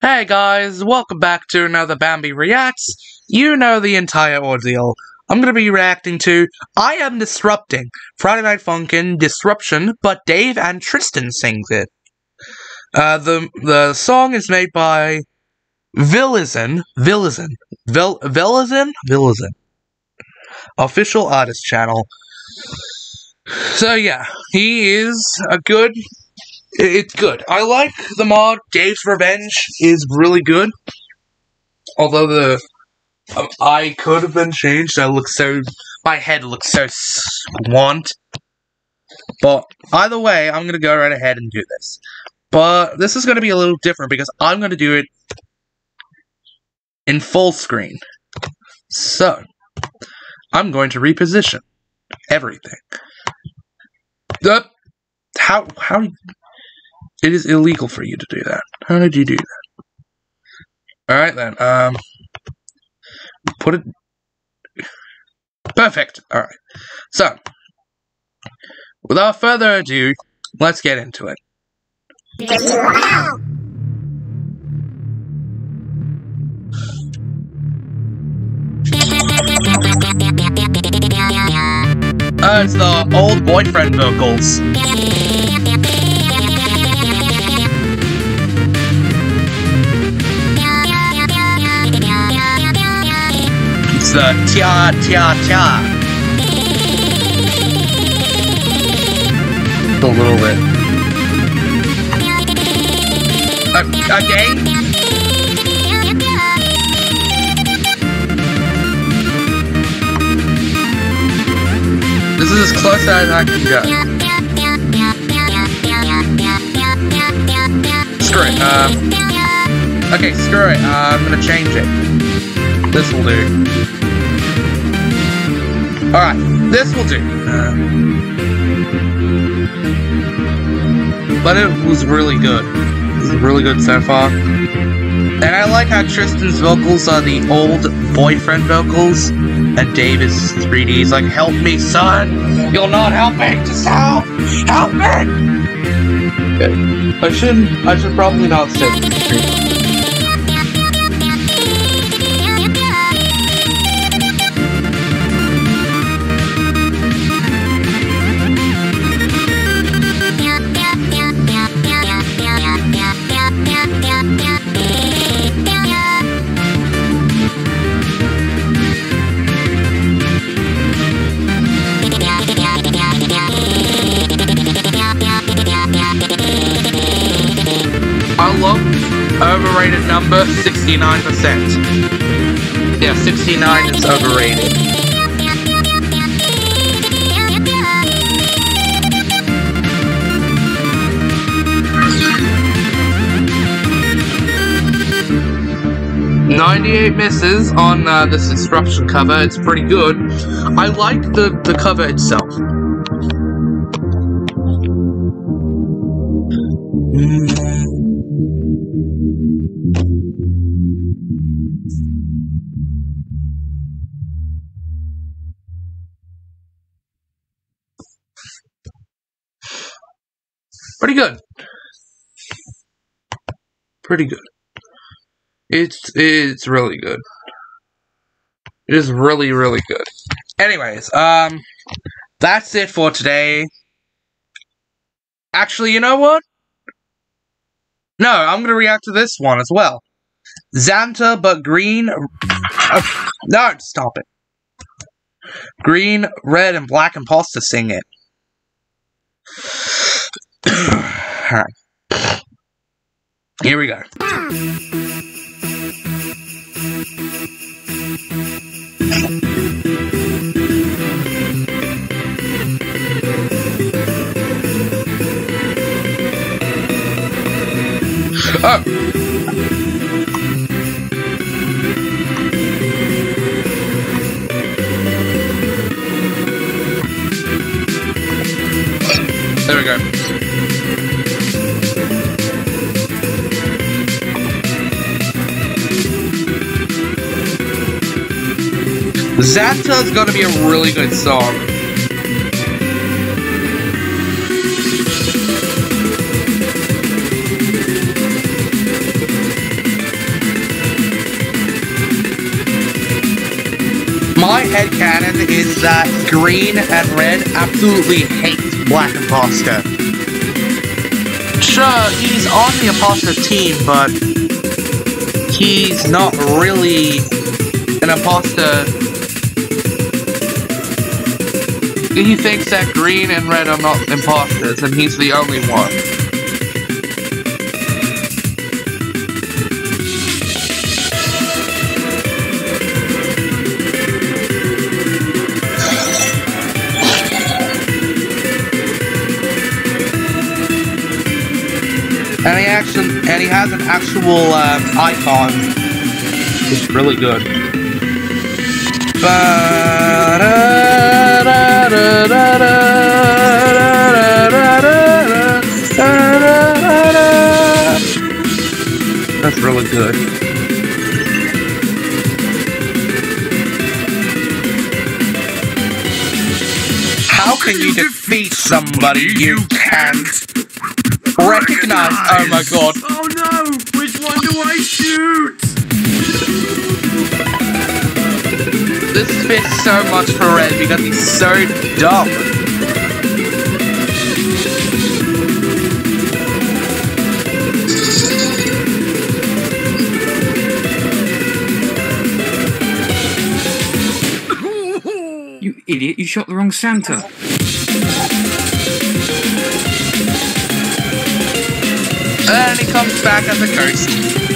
Hey guys, welcome back to another Bambi Reacts. You know the entire ordeal. I'm gonna be reacting to I Am Disrupting, Friday Night Funkin' Disruption, but Dave and Tristan sings it. Uh, the the song is made by Villazon, Villazon, Vil Villazon. Official artist channel. So yeah, he is a good it's good. I like the mod. Dave's Revenge is really good. Although the um, eye could have been changed. I look so. My head looks so squant. But either way, I'm to go right ahead and do this. But this is to be a little different because I'm to do it in full screen. So, I'm going to reposition everything. Uh, how, how, it is illegal for you to do that. How did you do that? Alright then, um... Put it... Perfect! Alright. So, without further ado, let's get into it. Uh, it's the old boyfriend vocals. It's the tia tia tia. A little bit. Uh, again? This is as close as I can go. Screw it. Uh, okay, screw it. Uh, I'm gonna change it. This will do. Alright, this will do. But it was really good. It was really good so far. And I like how Tristan's vocals are the old boyfriend vocals, and Dave is 3D. He's like, help me, son! You're not helping! Just help! Help me! Okay. I shouldn't, I should probably not say Overrated number, 69%. Yeah, 69 is overrated. Ninety-eight misses on uh, this disruption cover. It's pretty good. I like the the cover itself. Pretty good. Pretty good. It's it's really good. It is really really good. Anyways, um that's it for today. Actually, you know what? No, I'm gonna react to this one as well. Zanta, but green. Uh, no, stop it. Green, red, and black imposter sing it. Alright. Here we go. Oh! Zanta gonna be a really good song. My head headcanon is that green and red absolutely hate black and pasta. Sure, he's on the Imposter team, but he's not really an imposter. He thinks that green and red are not imposters, and he's the only one. And he actually, and he has an actual um, icon. It's really good. That's really good. How can you defeat somebody you can't Oh my god. Oh no! Which one do I shoot? This fits so much for Red because he's so dumb. You idiot, you shot the wrong Santa. And he comes back as a ghost.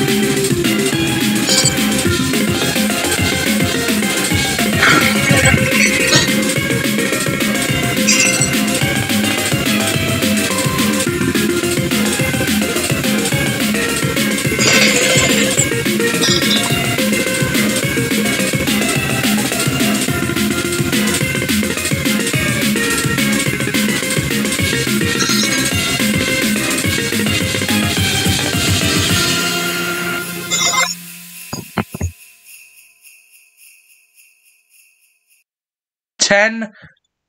Ten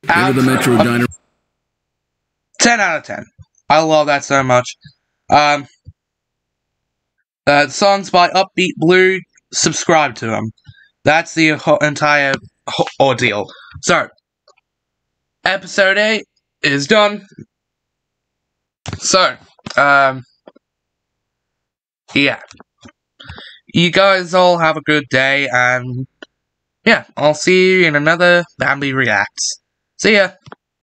out to the Metro of Diner. 10 out of 10. I love that so much. Um, uh, songs by Upbeat Blue, subscribe to them. That's the ho- entire ho- ordeal. So, episode 8 is done. So, um, yeah. You guys all have a good day, and yeah, I'll see you in another Bambi Reacts. See ya!